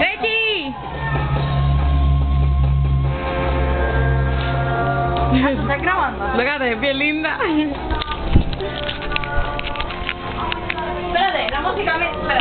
¡Betty! ¿Estás grabando? La cara es bien linda. Espérate, la música me... Espérate.